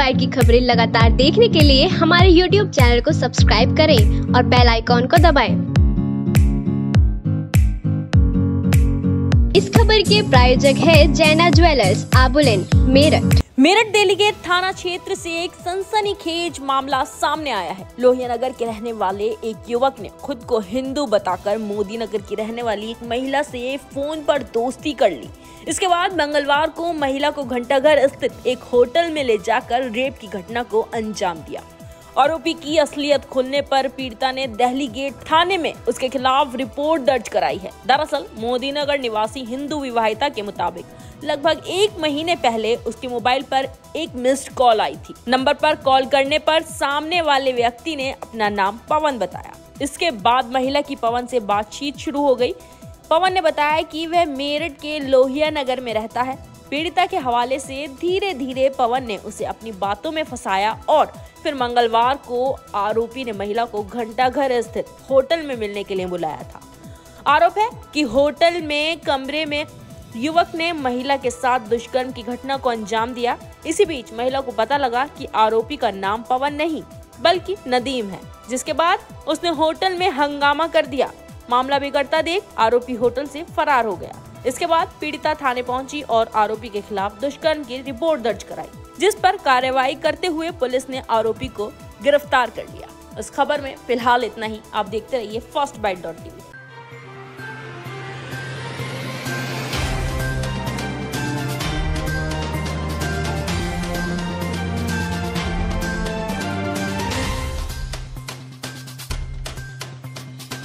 Bite की खबरें लगातार देखने के लिए हमारे यूट्यूब चैनल को सब्सक्राइब करें और बेल आइकॉन को दबाएँ। इस खबर के प्रायोजक है जैना ज्वेलर्स, आबुलेन, मेरठ। मेरठ डेलीगेट थाना क्षेत्र से एक सनसनीखेज मामला सामने आया है। लोहिया नगर के रहने वाले एक युवक ने खुद को हिंदू बताकर मोदी नगर की रहने वाली एक महिला से फ़ोन पर दोस्ती कर ली। इसके बाद मंगलवार को महिला को घंटाघर स्थित एक होटल में ले जाकर रेप की घटना को अंजाम दिया। आरोपी की असलियत खुलने पर पीड़िता ने दहली गेट थाने में उसके खिलाफ रिपोर्ट दर्ज कराई है। दरअसल मोदी नगर निवासी हिंदू विवाहिता के मुताबिक, लगभग एक महीने पहले उसके मोबाइल पर एक मिस्ड कॉल आई थी। नंबर पर कॉल करने पर सामने वाले व्यक्ति ने अपना नाम पवन बताया। इसके बाद महिला की पवन से बातचीत शुरू हो गई। पवन ने बताया कि वह मेरठ के लोहिया नगर में रहता है। पीड़िता के हवाले से धीरे धीरे पवन ने उसे अपनी बातों में फंसाया और फिर मंगलवार को आरोपी ने महिला को घंटा घर स्थित होटल में मिलने के लिए बुलाया था। आरोप है कि होटल में कमरे में युवक ने महिला के साथ दुष्कर्म की घटना को अंजाम दिया। इसी बीच महिला को पता लगा कि आरोपी का नाम पवन नहीं, बल्कि नदीम है, जिसके बाद उसने होटल में हंगामा कर दिया। मामला बिगड़ता देख आरोपी होटल से फरार हो गया। इसके बाद पीड़िता थाने पहुँची और आरोपी के खिलाफ दुष्कर्म की रिपोर्ट दर्ज कराई, जिस पर कार्रवाई करते हुए पुलिस ने आरोपी को गिरफ़्तार कर लिया। इस खबर में फ़िलहाल इतना ही। आप देखते रहिए फ़र्स्ट बाइट डॉट टीवी